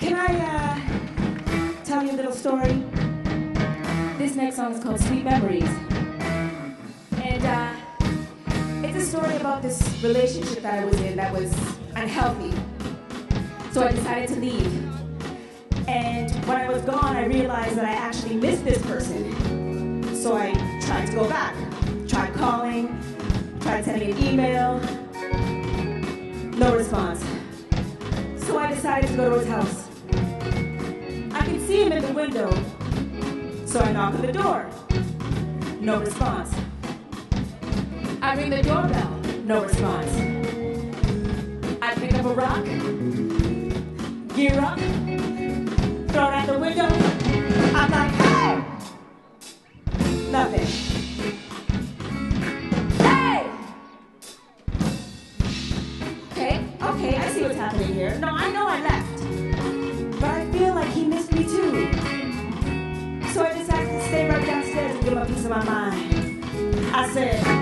Can I uh, tell you a little story? This next song is called Sweet Memories. And uh, it's a story about this relationship that I was in that was unhealthy. So I decided to leave. And when I was gone, I realized that I actually missed this person. So I tried to go back. Tried calling, tried sending an email. No response. So I decided to go to his house. Window. So I knock on the door. No response. I ring the doorbell. No response. I pick up a rock. Gear up. Throw it out the window. I'm like, hey! Nothing. Hey! Okay, okay, I see what's happening here. No, I know I left. Of my mind. I said,